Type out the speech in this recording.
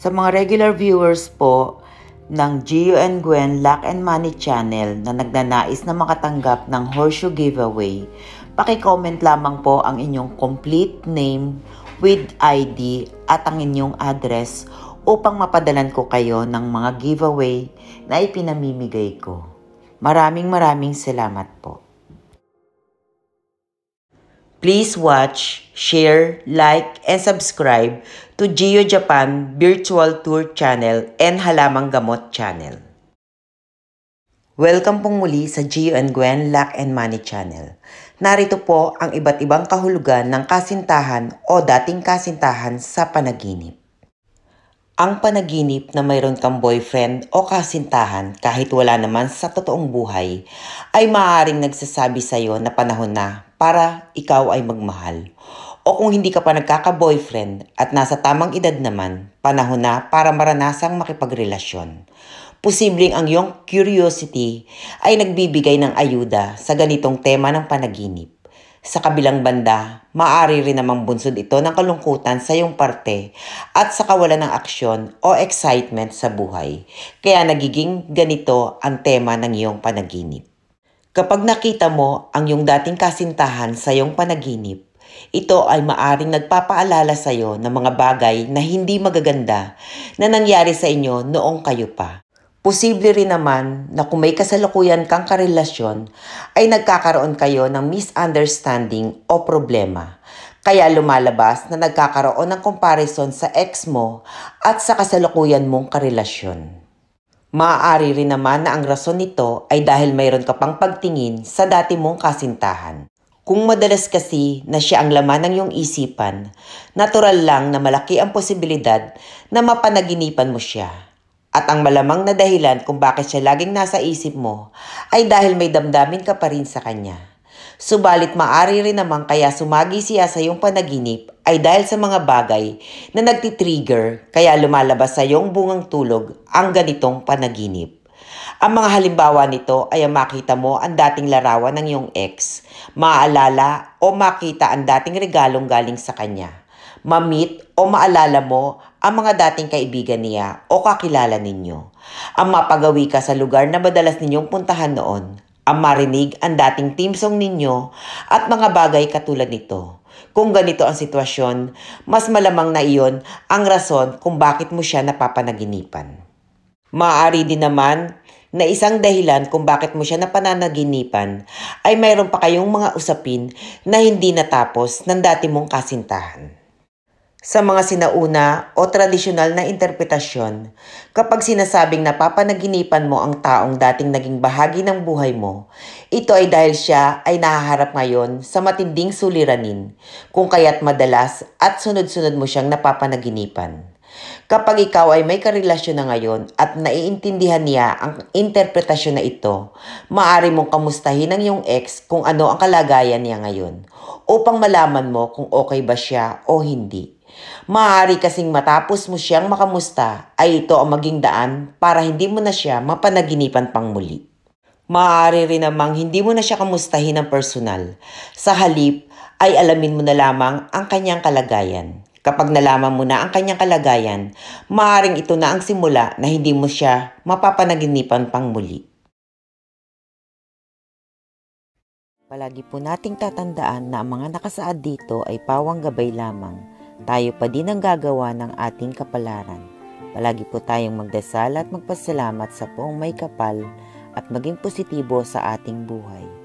Sa mga regular viewers po ng Gio and Gwen Luck and Money Channel na nagnanais na makatanggap ng horseshoe giveaway, paki-comment lamang po ang inyong complete name with ID at ang inyong address upang mapadalan ko kayo ng mga giveaway na ipinamimigay ko. Maraming maraming salamat po. Please watch, share, like, and subscribe to Geo Japan Virtual Tour Channel and Halamang Gamot Channel. Welcome pong muli sa Gio and Gwen Luck and Money Channel. Narito po ang iba't ibang kahulugan ng kasintahan o dating kasintahan sa panaginip. Ang panaginip na mayroon kang boyfriend o kasintahan kahit wala naman sa totoong buhay ay maaaring nagsasabi sa iyo na panahon na para ikaw ay magmahal. O kung hindi ka pa nagkaka-boyfriend at nasa tamang edad naman, panahon na para maranasang makipagrelasyon. Posibleng ang iyong curiosity ay nagbibigay ng ayuda sa ganitong tema ng panaginip. Sa kabilang banda, maaari rin namang bunsod ito ng kalungkutan sa iyong parte at sa kawalan ng aksyon o excitement sa buhay. Kaya nagiging ganito ang tema ng iyong panaginip. Kapag nakita mo ang iyong dating kasintahan sa iyong panaginip, ito ay maaring nagpapaalala sa iyo ng mga bagay na hindi magaganda na nangyari sa inyo noong kayo pa. Posible rin naman na kung may kasalukuyan kang karelasyon ay nagkakaroon kayo ng misunderstanding o problema. Kaya lumalabas na nagkakaroon ng comparison sa ex mo at sa kasalukuyan mong karelasyon. Maaari rin naman na ang rason nito ay dahil mayroon ka pang pagtingin sa dati mong kasintahan. Kung madalas kasi na siya ang laman ng iyong isipan, natural lang na malaki ang posibilidad na mapanaginipan mo siya at ang malamang na dahilan kung bakit siya laging nasa isip mo ay dahil may damdamin ka pa rin sa kanya. Subalit maari rin naman kaya sumagi siya sa iyong panaginip ay dahil sa mga bagay na nagtitrigger kaya lumalabas sa iyong bungang tulog ang ganitong panaginip. Ang mga halimbawa nito ay ang makita mo ang dating larawan ng iyong ex, maaalala o makita ang dating regalong galing sa kanya, mamit o maalala mo ang mga dating kaibigan niya o kakilala ninyo. Ang mapagawi ka sa lugar na madalas ninyong puntahan noon. Ang marinig ang dating team song ninyo at mga bagay katulad nito. Kung ganito ang sitwasyon, mas malamang na iyon ang rason kung bakit mo siya napapanaginipan. Maaari din naman na isang dahilan kung bakit mo siya napananaginipan ay mayroon pa kayong mga usapin na hindi natapos ng dati mong kasintahan. Sa mga sinauna o tradisyonal na interpretasyon, kapag sinasabing napapanaginipan mo ang taong dating naging bahagi ng buhay mo, ito ay dahil siya ay nahaharap ngayon sa matinding suliranin, kung kaya't madalas at sunod-sunod mo siyang napapanaginipan. Kapag ikaw ay may karelasyon na ngayon at naiintindihan niya ang interpretasyon na ito, maaari mong kamustahin ang iyong ex kung ano ang kalagayan niya ngayon upang malaman mo kung okay ba siya o hindi. Maaari kasing matapos mo siyang makamusta ay ito ang maging daan para hindi mo na siya mapanaginipan pang muli. Maaari rin namang hindi mo na siya kamustahin ng personal. Sa halip ay alamin mo na lamang ang kanyang kalagayan. Kapag nalaman mo na ang kanyang kalagayan, maaaring ito na ang simula na hindi mo siya mapapanaginipan pang muli. Palagi po nating tatandaan na ang mga nakasaad dito ay pawang gabay lamang tayo pa din ang gagawa ng ating kapalaran. Palagi po tayong magdasal at magpasalamat sa poong may kapal at maging positibo sa ating buhay.